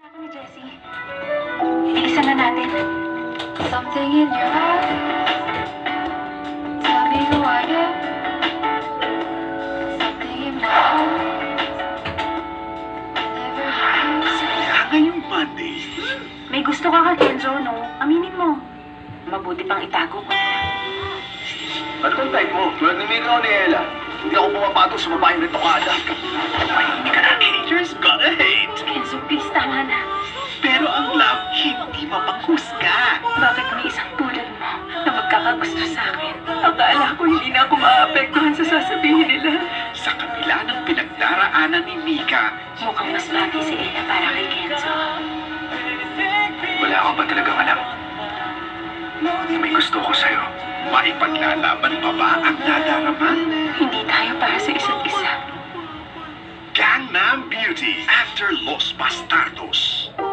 Ako ni Jessie. Bilisan na natin. Something in your eyes. Tell me who I am. Something in my say Kaya ngayong Monday, May gusto ka ka, Kenzo, no? Aminin mo. Mabuti pang itago ko na ano bang type mo? Tulad ni Mika o ni Ella. Hindi ako pumapatol sa babaeng retokada. Tama na. Pero ang love, hindi mapanghusga. Bakit may isang tulad mo na magkakagusto sa akin? Akala ko hindi na ako maapektuhan sa sasabihin nila. Sa kabila ng pinagdaraanan ni Mika, Mukhang mas bagay si Ella para kay Kenzo. wala ka ba talagang alam? May gusto ko sa'yo. Maipaglalaban pa ba ang nadarama? And Beauty after Los Bastardos.